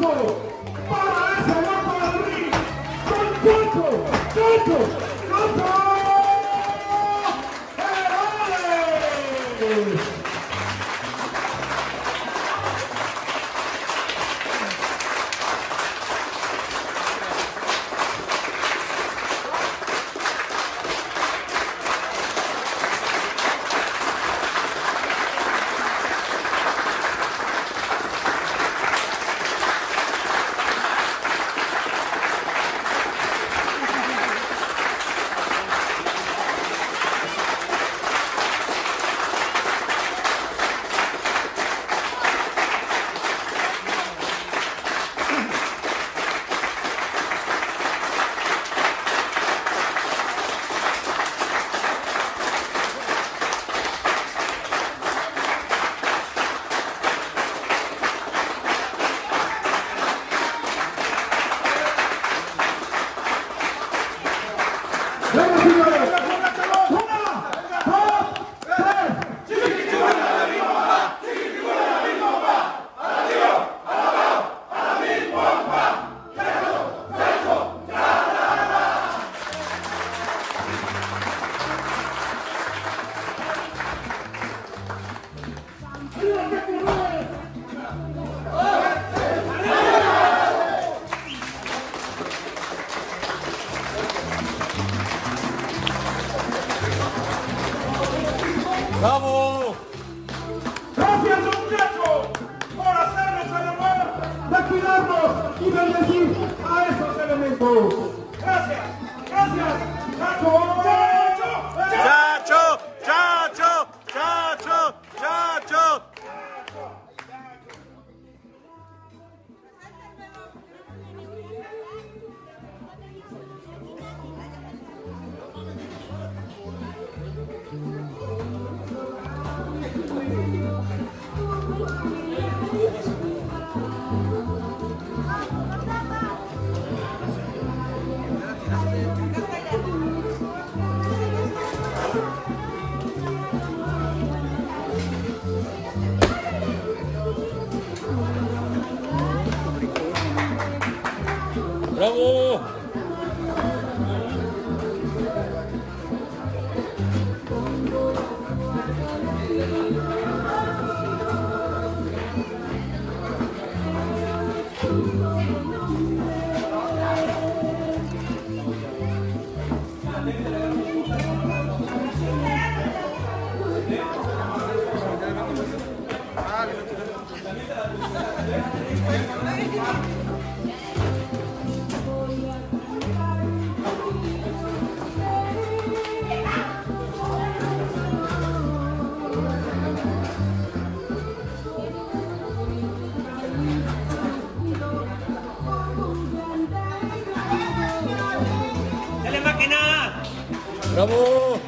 para ese loco del ring, con Chocho, Chocho, ¡Bravo! Gracias, muchachos, por hacernos el honor de cuidarnos y bendecir a esos elementos. Gracias, gracias, 브라보! ¡Bravo!